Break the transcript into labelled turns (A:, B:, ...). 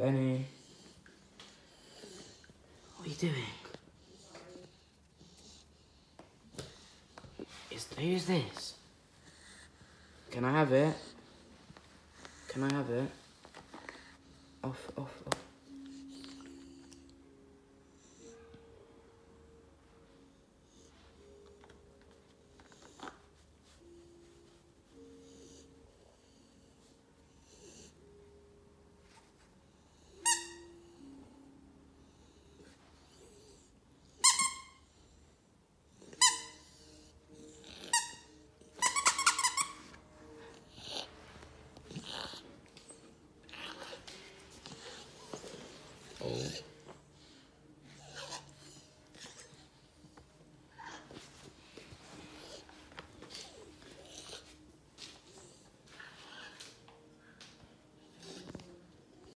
A: Benny. What are you doing? Is, who's this? Can I have it? Can I have it? Off, off, off.